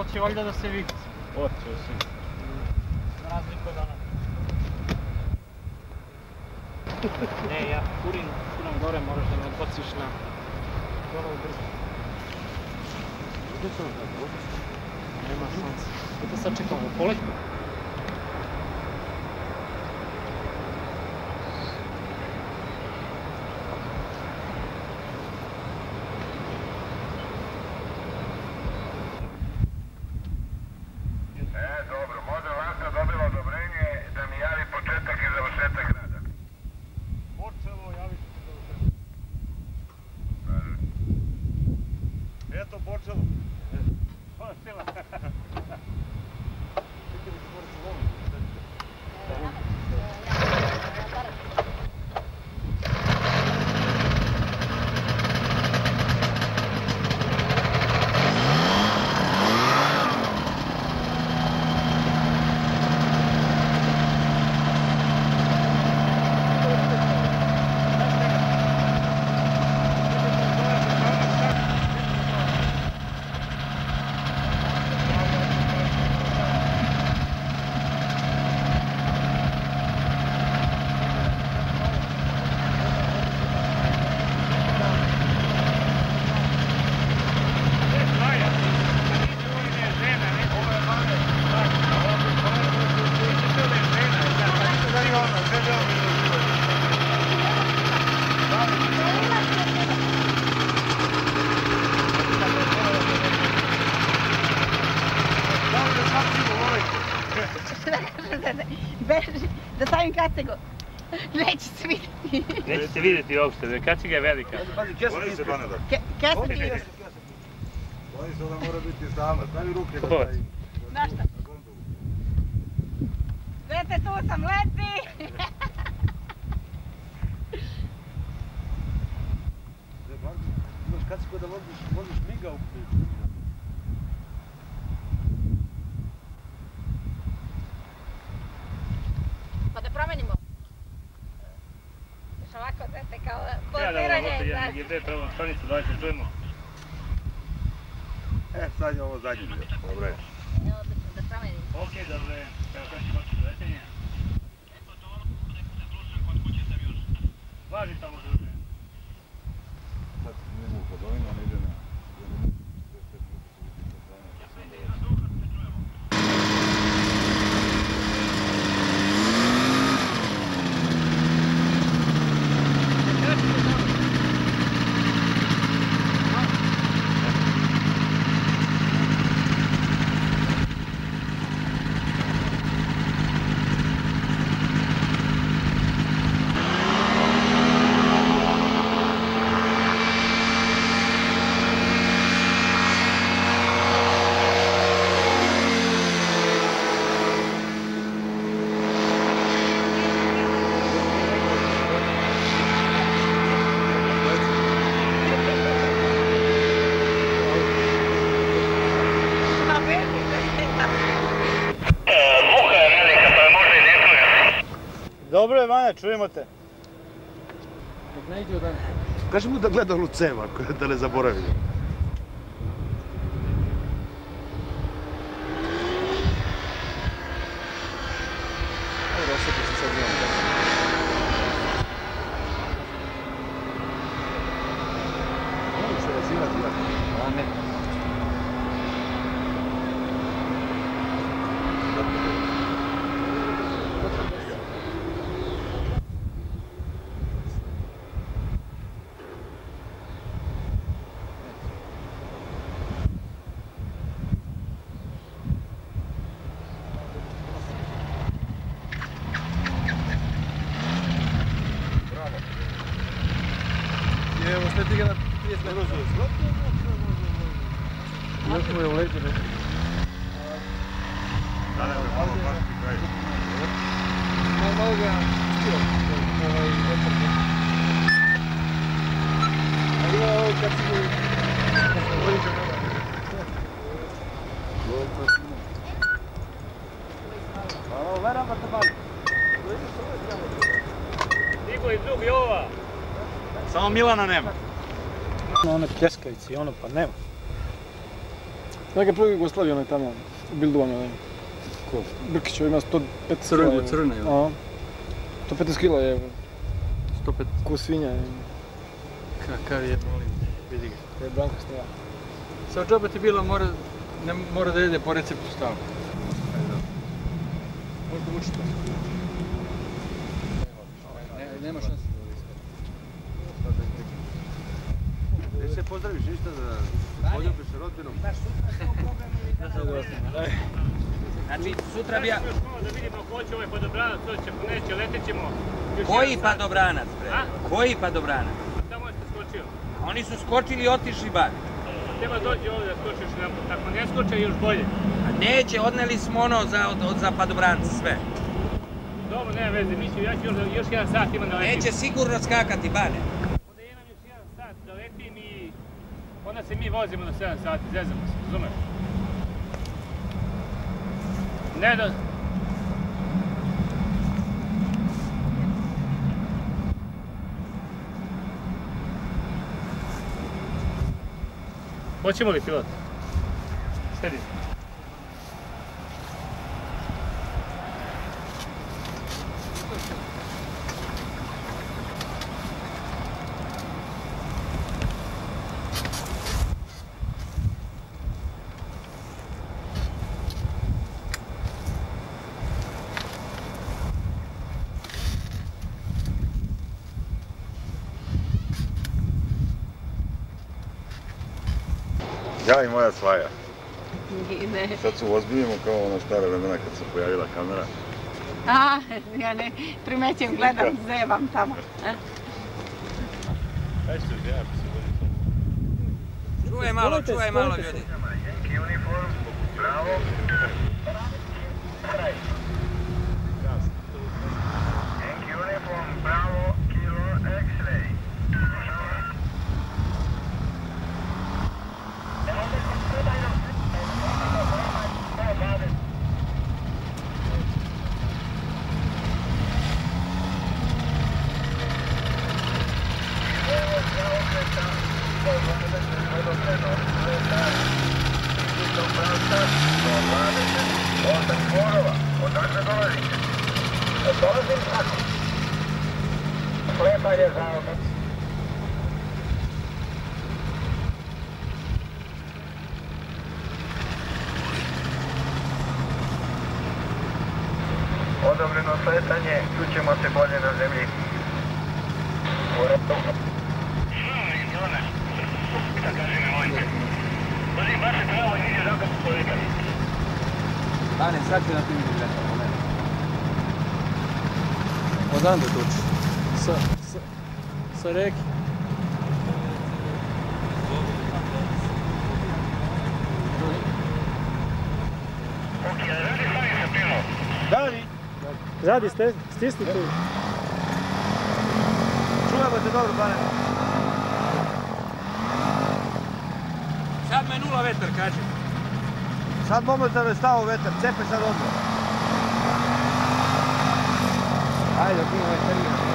hoće valjda da se vidi. Hoće se. Razliku od onog. Ne, ja kurim, kuram gore, moraš da me odbaciš na gore brzo. Gdje će on tako? Nema šanse. Sada sad čekamo, poletku. E, dobro, može Lasa dobila odobrenje da mi javi početak i završetak rada. Počelo, javit ću se završetak. Eto, počelo. Počelo. Beži, da stavim kacigu. Neće se vidjeti. Neće se vidjeti uopšte, kaciga je velika. Pazi, kesa ti se ti je. Bojim se da mora biti sama. Stavi ruke da Hoće. stavi. Znaš šta? Gledajte, tu sam, leti! Imaš kacigu da voziš, voziš miga u priču. Pa da promenimo. Još ovako, znate, kao Ja da prvo stanicu, da se čujemo. E, sad je ovo zadnji dio. Dobro je. Evo, da. Ok, dobro je. Evo kada će doći do letenja. Važi tamo druže. Sad idemo u Podovinu, on ide na... Ma vidi, Muha je velika, pa je možda i ne čuje. Vanja, čujemo te. Dok ne. Kaži mu da gleda Lucema, da ne zaboravi. Dobro, osjeti se sad znam. Mogu se razivati, ja. A ne. Evo, ste ti ga na 30 metara. Još mu je u leđe ne. Da, ne, malo kaški kraj. Malo ga stio, ovaj vetar. A ima ovo kad si Bali. I Jova. Samo Milana nema. One pljeskavice i ono, pa nema. Neka prvi Jugoslavije onaj tamo, u Bilduvanu. onaj. Ko? Brkić, ima 115 Crno, kila, je. Aha. 115 kila je, 105. ko svinja. je. Kakav je, molim, vidi ga. To je Branko Snija. Sa džaba ti bilo mora, ne, mora da jede po receptu stalno. Možda uči to. Ne, nema šanse da ovo Ne se pozdraviš ništa da poljubiš se rodbinom. Znači, sutra bi ja... Još da vidimo ko će ovaj podobranac, to će, neće, letit ćemo. još Koji padobranac, bre? Koji padobranac? Tamo ste skočio. Oni su skočili i otišli bar. Treba dođi ovdje da skočiš jedan put. Ako ne skoče, još bolje. Neće, odneli smo ono za, od, od, za padobranca sve. Dobro, nema veze, mi ću, ja ću još, još jedan sat imam da letim. Neće sigurno skakati, bane. Onda imam još jedan sat da letim i onda se mi vozimo do 7 sati, zezamo se, razumeš? Ne da... Hoćemo li pilot? Sedi. Ja i moja svaja. Ne. Sad se uozbiljimo kao ona stara vremena kad se pojavila kamera. A, ja ne primećujem, gledam, zevam tamo. E? Čuvaj malo, čuvaj malo ljudi. Uniform, bravo. Slepa je za Odobreno sletanje, čućemo se bolje na zemlji. Bane, sad na tim izgledati. Odande doći? Sa, Сарек. Ззади сте, стиснете. Чуваме те добре, бане. Sad me nula vetar, kaže. Sad moment da stao vetar, cepe sad odmah. Ajde, dok ima veterina.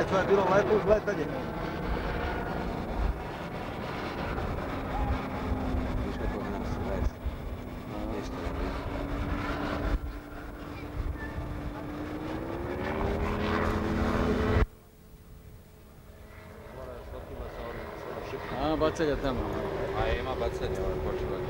A kad Bane, to je bilo lepo uzletanje. A, baca ga tamo. A ima bacanje, ovo je počelo.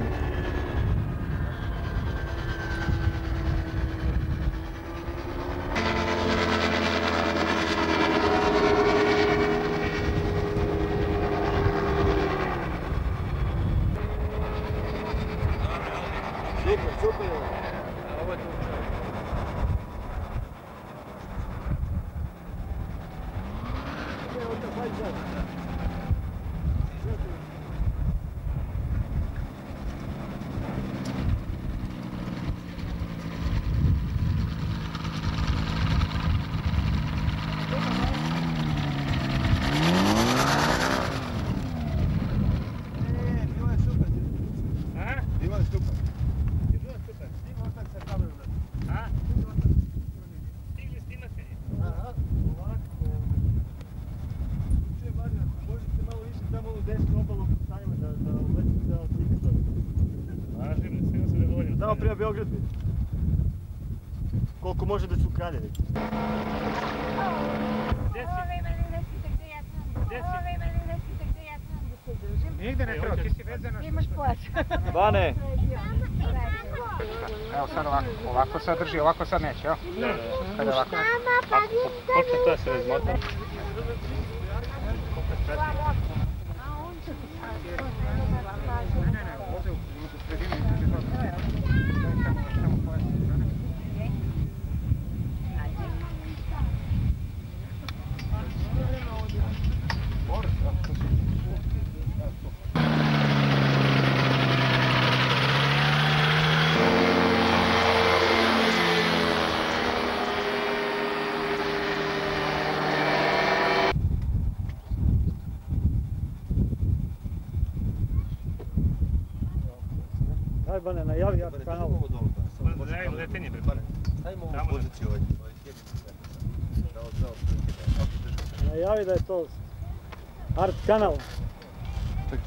ですよね。Tamo prema Beogradu. Koliko može da su kraljevi. Nigde ne treba, ti si vezana. Imaš pojas. Bane! Evo sad ovako, ovako sad drži, ovako sad neće, jel? Kad je ovako. Počne to da se razmota. Ne, ne, ovdje u u sredini između toga. Daj tamo, tamo pojas. Daj Bane, najavi ja kanal. Moram da najavim letenje, bre. Stavimo Tamo ovu poziciju ovaj. Najavi da je to art kanal.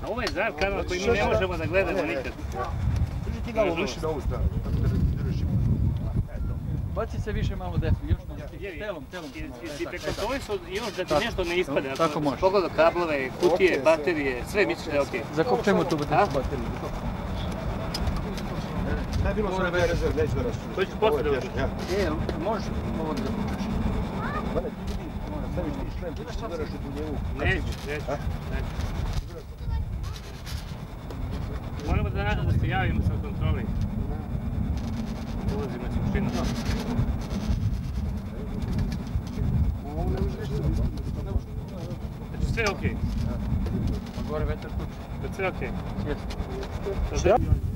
A ovo je zar kanal koji mi ne možemo da gledamo nikad. Drži ti glavu više na ovu stranu. Baci se više malo desno, još malo. Telom, telom. I, preko toga su još da ti nešto ne ispade. Ako tako može. Pogledaj kablove, kutije, baterije, sve misliš da je okej. Zakopčajmo tu A? bateriju. ne bilo sam već već da rastu. To će poslije još. Je, može, mogu da počneš. Mene ti vidi, mora staviš ti šlem, ti ćeš da rastu u njevu. Neću, neću, neću. Moramo da nadam da se javimo sa kontroli. Ulazimo na skupštinu. Ovo ne može ništa, ne može. Znači sve je okej. Okay. Gore vetar kuće. Sve je okej. Okay. Jeste. Šta?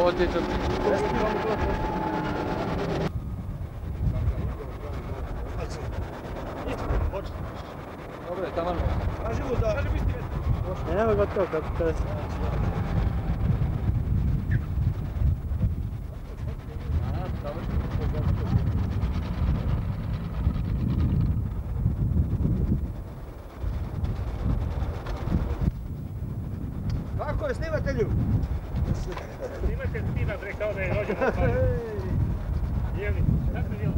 To... Dobro je, tamo. Kažemo da... Evo gotovo, kako kada se... Kako je snimatelju? Imate spina bre kao da je rođena. Jeli, kako je bilo?